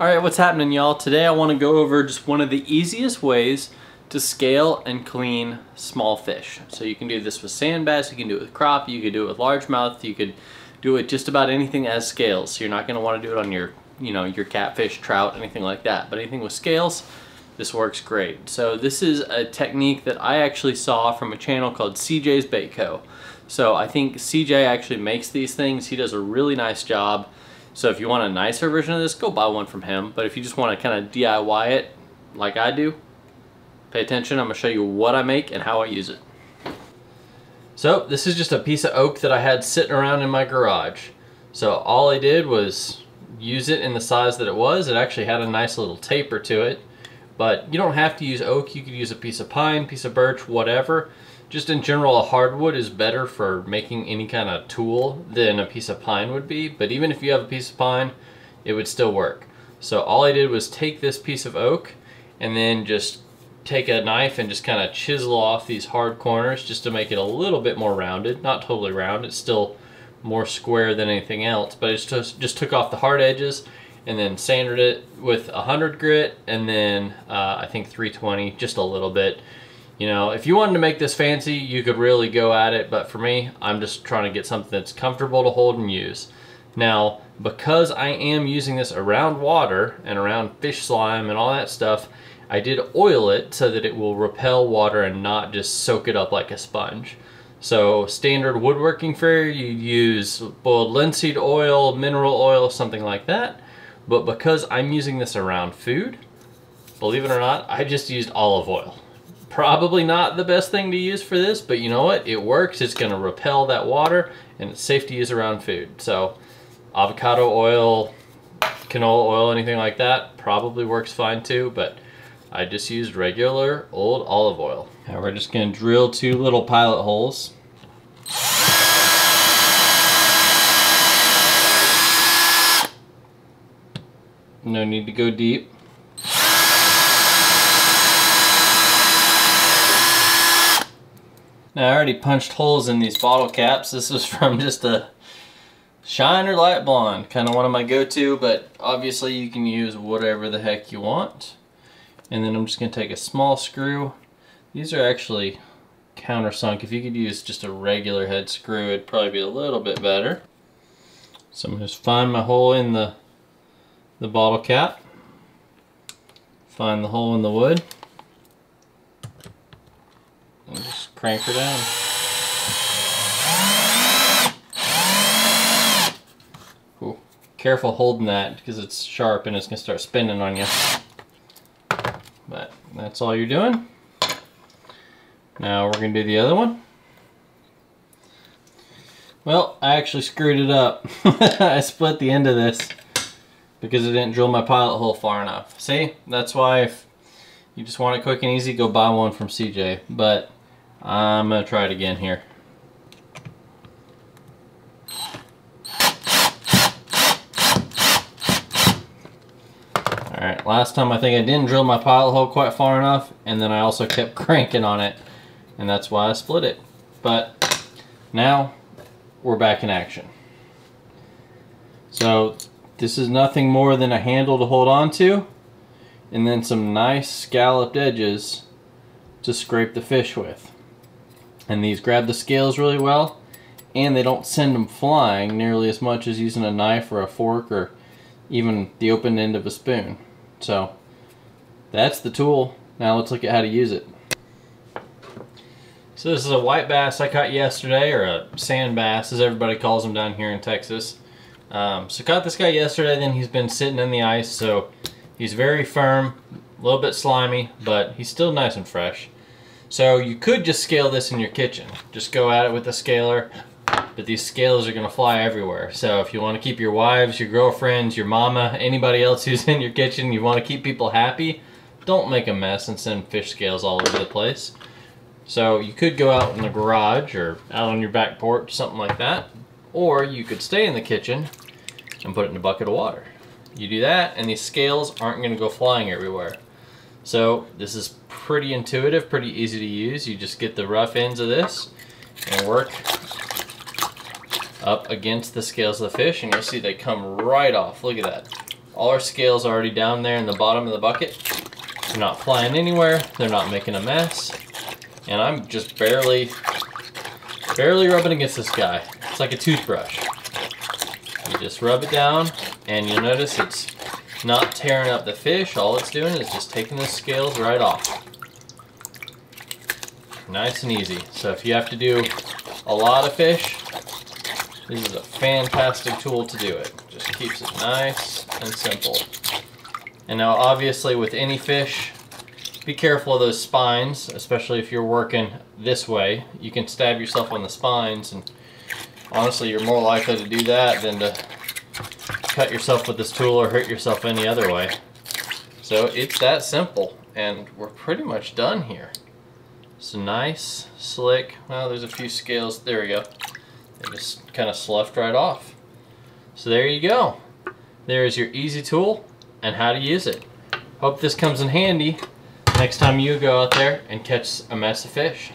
Alright, what's happening y'all? Today I want to go over just one of the easiest ways to scale and clean small fish. So you can do this with sand bass, you can do it with crappie, you can do it with largemouth, you could do it just about anything as scales. So you're not going to want to do it on your, you know, your catfish, trout, anything like that. But anything with scales, this works great. So this is a technique that I actually saw from a channel called CJ's Bait Co. So I think CJ actually makes these things. He does a really nice job. So if you want a nicer version of this, go buy one from him. But if you just want to kind of DIY it like I do, pay attention. I'm going to show you what I make and how I use it. So this is just a piece of oak that I had sitting around in my garage. So all I did was use it in the size that it was. It actually had a nice little taper to it. But you don't have to use oak. You could use a piece of pine, piece of birch, whatever. Just in general, a hardwood is better for making any kind of tool than a piece of pine would be. But even if you have a piece of pine, it would still work. So all I did was take this piece of oak and then just take a knife and just kind of chisel off these hard corners just to make it a little bit more rounded. Not totally round, it's still more square than anything else, but it just, just took off the hard edges and then sanded it with 100 grit and then uh, I think 320, just a little bit. You know, if you wanted to make this fancy, you could really go at it, but for me, I'm just trying to get something that's comfortable to hold and use. Now, because I am using this around water and around fish slime and all that stuff, I did oil it so that it will repel water and not just soak it up like a sponge. So standard woodworking fare, you use boiled linseed oil, mineral oil, something like that. But because I'm using this around food, believe it or not, I just used olive oil. Probably not the best thing to use for this, but you know what? It works. It's going to repel that water, and it's safe to use around food. So avocado oil, canola oil, anything like that probably works fine too, but I just used regular old olive oil. Now we're just going to drill two little pilot holes. No need to go deep. Now I already punched holes in these bottle caps. This is from just a Shiner Light Blonde, kind of one of my go-to, but obviously you can use whatever the heck you want. And then I'm just going to take a small screw. These are actually countersunk. If you could use just a regular head screw, it'd probably be a little bit better. So I'm to just find my hole in the, the bottle cap. Find the hole in the wood. And just crank her down. Ooh, careful holding that because it's sharp and it's going to start spinning on you. But that's all you're doing. Now we're going to do the other one. Well, I actually screwed it up. I split the end of this because I didn't drill my pilot hole far enough. See, that's why if you just want it quick and easy, go buy one from CJ. But I'm to try it again here. Alright, last time I think I didn't drill my pilot hole quite far enough, and then I also kept cranking on it, and that's why I split it. But now, we're back in action. So, this is nothing more than a handle to hold on to, and then some nice scalloped edges to scrape the fish with. And these grab the scales really well, and they don't send them flying nearly as much as using a knife or a fork or even the open end of a spoon. So that's the tool. Now let's look at how to use it. So this is a white bass I caught yesterday, or a sand bass as everybody calls them down here in Texas. Um, so caught this guy yesterday, then he's been sitting in the ice, so he's very firm, a little bit slimy, but he's still nice and fresh. So you could just scale this in your kitchen. Just go at it with a scaler, but these scales are gonna fly everywhere. So if you wanna keep your wives, your girlfriends, your mama, anybody else who's in your kitchen, you wanna keep people happy, don't make a mess and send fish scales all over the place. So you could go out in the garage or out on your back porch, something like that. Or you could stay in the kitchen and put it in a bucket of water. You do that and these scales aren't gonna go flying everywhere. So this is pretty intuitive, pretty easy to use. You just get the rough ends of this and work up against the scales of the fish and you'll see they come right off. Look at that. All our scales are already down there in the bottom of the bucket. They're not flying anywhere. They're not making a mess. And I'm just barely, barely rubbing against this guy. It's like a toothbrush. You just rub it down and you'll notice it's not tearing up the fish. All it's doing is just taking the scales right off. Nice and easy. So if you have to do a lot of fish, this is a fantastic tool to do it. Just keeps it nice and simple. And now obviously with any fish, be careful of those spines, especially if you're working this way. You can stab yourself on the spines and honestly you're more likely to do that than to cut yourself with this tool or hurt yourself any other way. So it's that simple and we're pretty much done here. So nice, slick. Well, there's a few scales. There we go. They just kind of sloughed right off. So there you go. There is your easy tool and how to use it. Hope this comes in handy next time you go out there and catch a mess of fish.